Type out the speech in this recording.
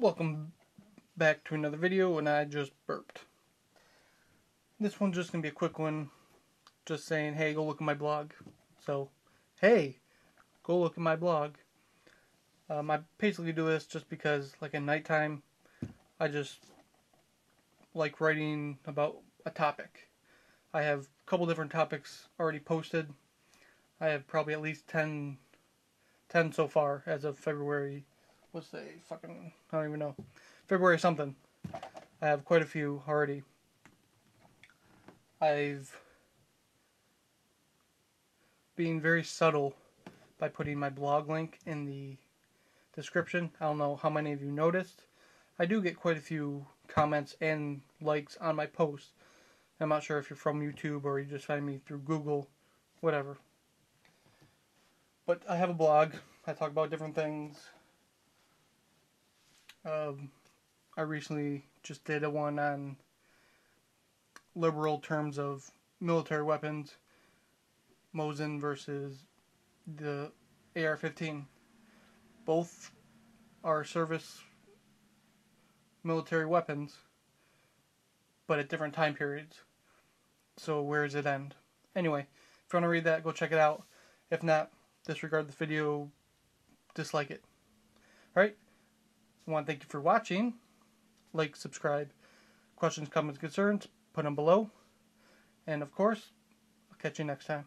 Welcome back to another video and I just burped. This one's just going to be a quick one. Just saying, hey, go look at my blog. So, hey, go look at my blog. Um, I basically do this just because, like, at nighttime, I just like writing about a topic. I have a couple different topics already posted. I have probably at least 10, 10 so far as of February what's the fucking I don't even know. February something. I have quite a few already. I've been very subtle by putting my blog link in the description. I don't know how many of you noticed. I do get quite a few comments and likes on my posts. I'm not sure if you're from YouTube or you just find me through Google, whatever. But I have a blog. I talk about different things. Um, I recently just did a one on liberal terms of military weapons, Mosin versus the AR-15. Both are service military weapons, but at different time periods. So where does it end? Anyway, if you want to read that, go check it out. If not, disregard the video, dislike it. Alright? Want to thank you for watching. Like, subscribe. Questions, comments, concerns, put them below. And of course, I'll catch you next time.